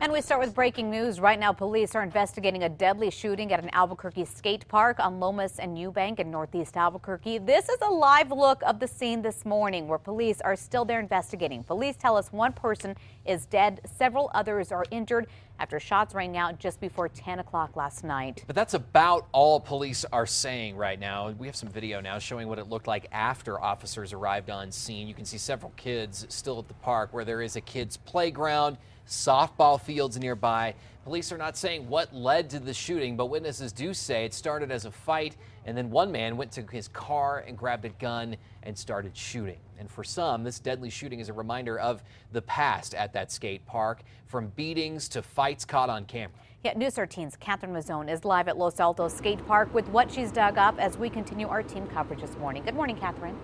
And we start with breaking news. Right now, police are investigating a deadly shooting at an Albuquerque skate park on Lomas and Eubank in northeast Albuquerque. This is a live look of the scene this morning where police are still there investigating. Police tell us one person is dead, several others are injured after shots rang out just before 10 o'clock last night. But that's about all police are saying right now. We have some video now showing what it looked like after officers arrived on scene. You can see several kids still at the park where there is a kids playground softball fields nearby. Police are not saying what led to the shooting, but witnesses do say it started as a fight, and then one man went to his car and grabbed a gun and started shooting. And for some, this deadly shooting is a reminder of the past at that skate park, from beatings to fights caught on camera. Yeah, News 13's Catherine Mazzone is live at Los Altos Skate Park with what she's dug up as we continue our team coverage this morning. Good morning, Catherine.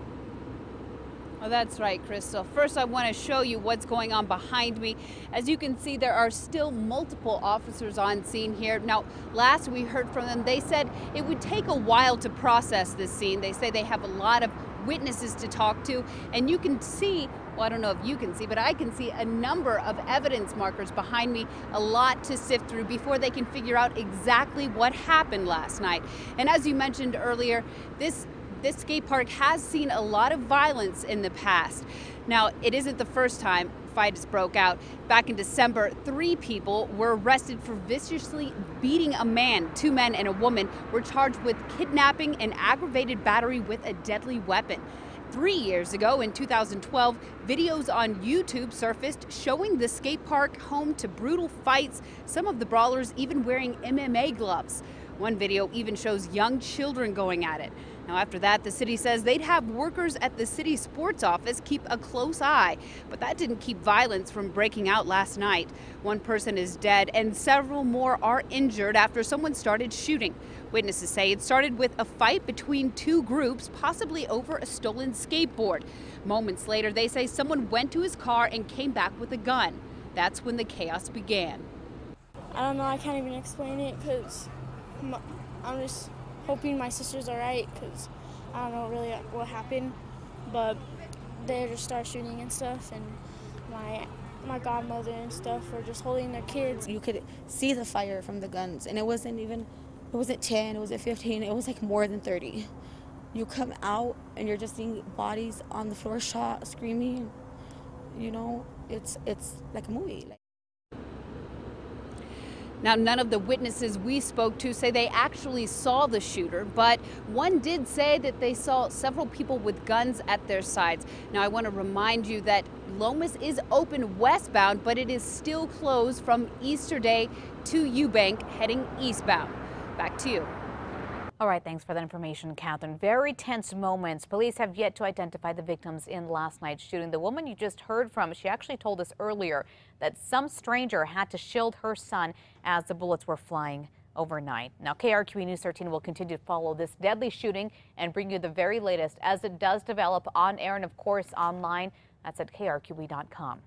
Oh, that's right, Crystal. First, I want to show you what's going on behind me. As you can see, there are still multiple officers on scene here. Now, last we heard from them, they said it would take a while to process this scene. They say they have a lot of witnesses to talk to, and you can see well, I don't know if you can see, but I can see a number of evidence markers behind me, a lot to sift through before they can figure out exactly what happened last night. And as you mentioned earlier, this this skate park has seen a lot of violence in the past. Now, it isn't the first time fights broke out. Back in December, three people were arrested for viciously beating a man. Two men and a woman were charged with kidnapping and aggravated battery with a deadly weapon. Three years ago, in 2012, videos on YouTube surfaced showing the skate park home to brutal fights, some of the brawlers even wearing MMA gloves. One video even shows young children going at it. Now, after that, the city says they'd have workers at the city sports office keep a close eye. But that didn't keep violence from breaking out last night. One person is dead and several more are injured after someone started shooting. Witnesses say it started with a fight between two groups, possibly over a stolen skateboard. Moments later, they say someone went to his car and came back with a gun. That's when the chaos began. I don't know, I can't even explain it because I'm just hoping my sister's all right because I don't know really what happened, but they just start shooting and stuff, and my my godmother and stuff were just holding their kids. You could see the fire from the guns, and it wasn't even it wasn't 10, it wasn't 15, it was like more than 30. You come out and you're just seeing bodies on the floor shot, screaming. You know, it's it's like a movie. Now, none of the witnesses we spoke to say they actually saw the shooter, but one did say that they saw several people with guns at their sides. Now, I want to remind you that Lomas is open westbound, but it is still closed from Easterday to Eubank heading eastbound. Back to you. All right, thanks for that information, Catherine. Very tense moments. Police have yet to identify the victims in last night's shooting. The woman you just heard from, she actually told us earlier that some stranger had to shield her son as the bullets were flying overnight. Now, KRQE News 13 will continue to follow this deadly shooting and bring you the very latest as it does develop on air and, of course, online. That's at krqe.com.